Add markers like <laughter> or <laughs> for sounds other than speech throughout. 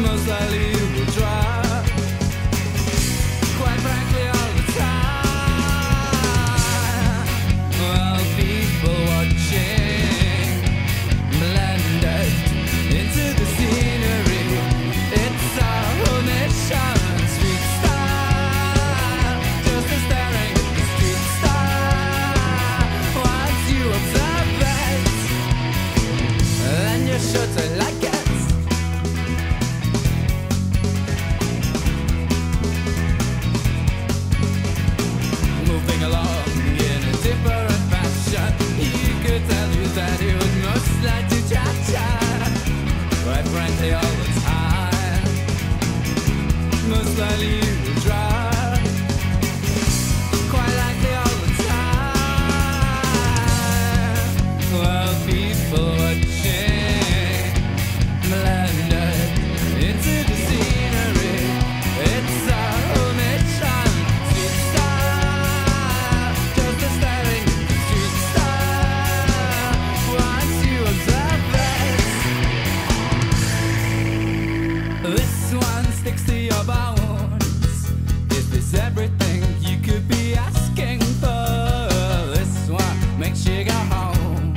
most likely will drop. Your bones. Is this everything you could be asking for? This one makes you go home.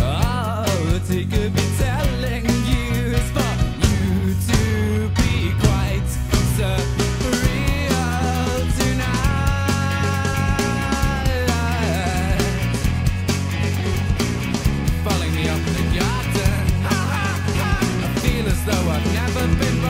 Oh, could be telling you is for you to be quite surreal tonight. Following me up in the garden, <laughs> I feel as though I've never been.